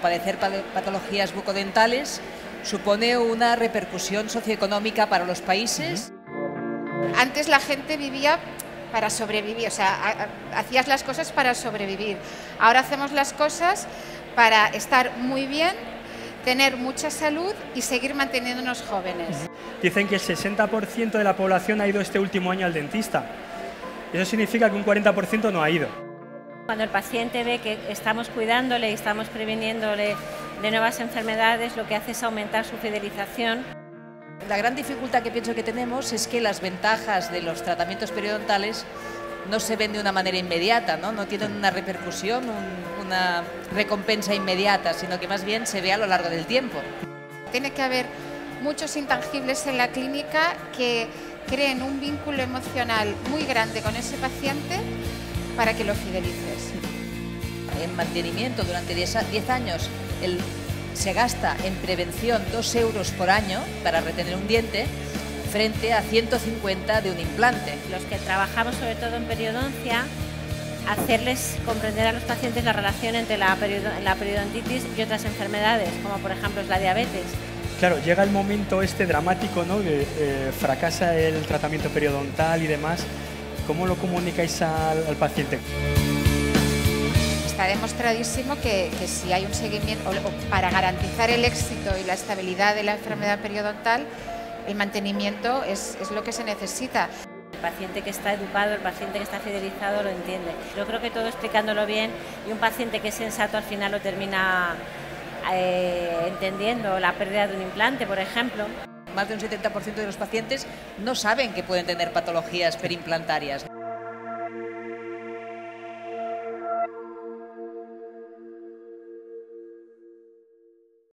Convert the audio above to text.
Padecer patologías bucodentales supone una repercusión socioeconómica para los países. Antes la gente vivía para sobrevivir, o sea, hacías las cosas para sobrevivir. Ahora hacemos las cosas para estar muy bien, tener mucha salud y seguir manteniéndonos jóvenes. Dicen que el 60% de la población ha ido este último año al dentista. Eso significa que un 40% no ha ido. Cuando el paciente ve que estamos cuidándole y estamos previniéndole de nuevas enfermedades, lo que hace es aumentar su fidelización. La gran dificultad que pienso que tenemos es que las ventajas de los tratamientos periodontales no se ven de una manera inmediata, no, no tienen una repercusión, una recompensa inmediata, sino que más bien se ve a lo largo del tiempo. Tiene que haber muchos intangibles en la clínica que creen un vínculo emocional muy grande con ese paciente para que lo fidelices. En mantenimiento durante 10 años el, se gasta en prevención 2 euros por año para retener un diente frente a 150 de un implante. Los que trabajamos sobre todo en periodoncia, hacerles comprender a los pacientes la relación entre la, periodontitis y otras enfermedades, como por ejemplo es la diabetes. Claro, llega el momento este dramático, ¿no? Que eh, fracasa el tratamiento periodontal y demás. ¿Cómo lo comunicáis al, paciente? Está demostradísimo que, si hay un seguimiento, para garantizar el éxito y la estabilidad de la enfermedad periodontal, el mantenimiento es, es lo que se necesita. El paciente que está educado, el paciente que está fidelizado lo entiende. Yo creo que todo explicándolo bien y un paciente que es sensato al final lo termina eh, entendiendo la pérdida de un implante, por ejemplo. Más de un 70% de los pacientes no saben que pueden tener patologías perimplantarias.